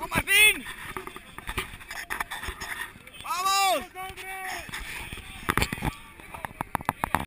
Oh my